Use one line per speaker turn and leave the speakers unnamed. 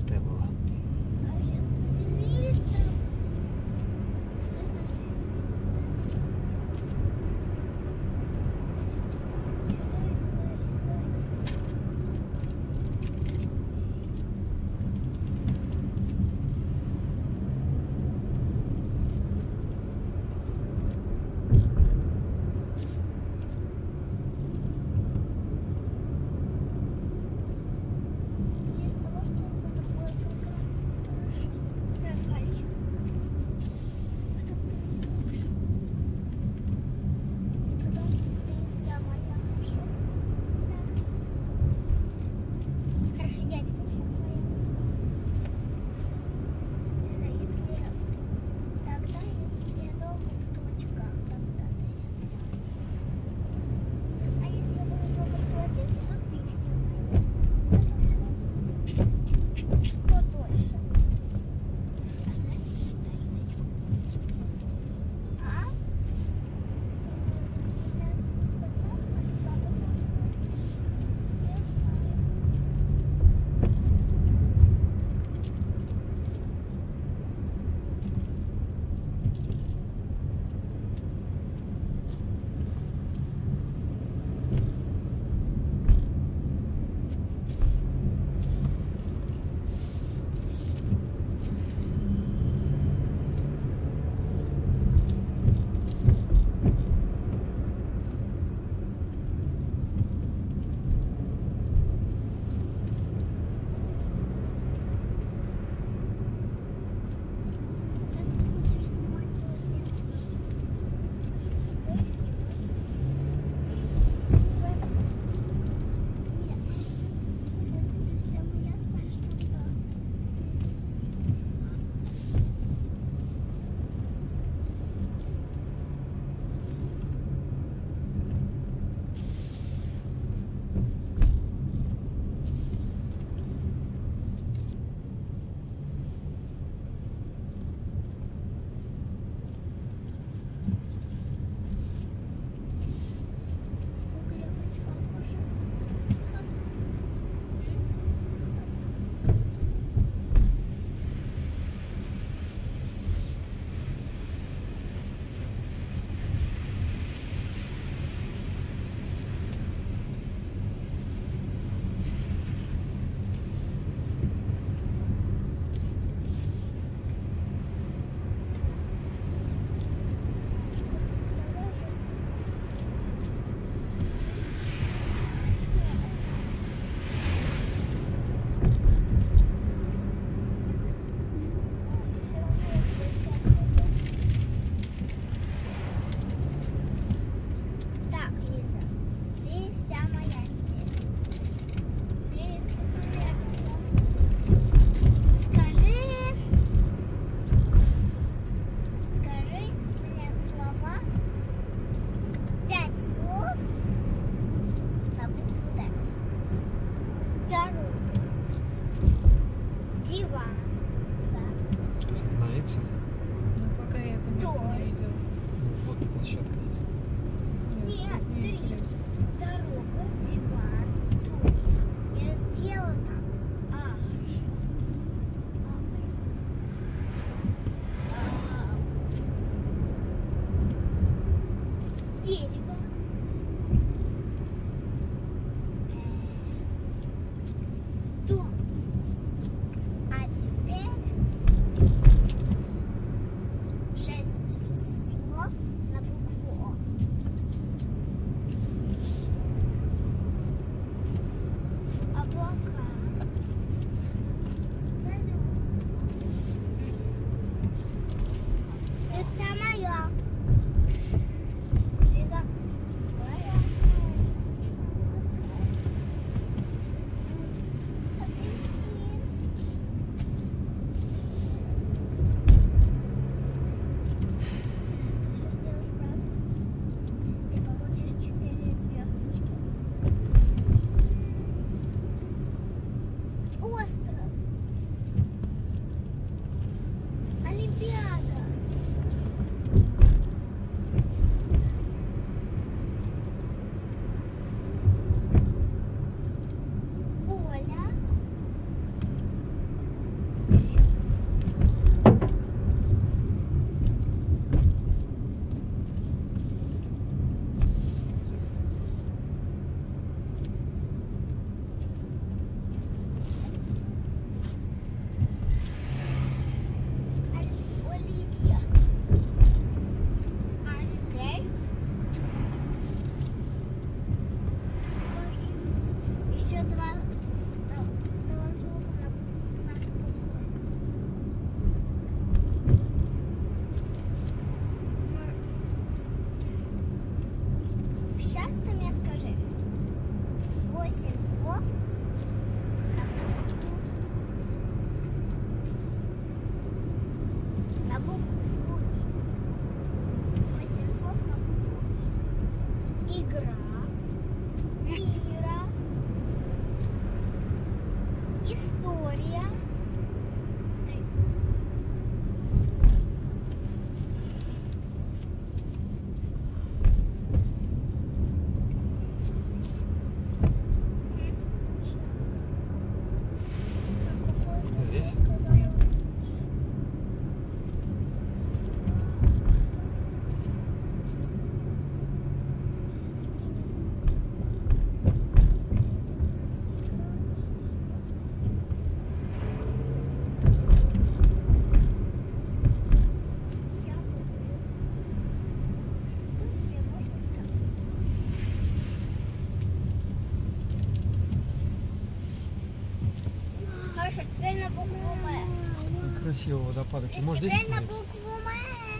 system Может остановиться?
Ну пока я
там
не видела.
Ну, вот площадка есть.
Нет,
Нет
не
дорога, диван. 小说。красивый водопадок. И можно
здесь остановиться.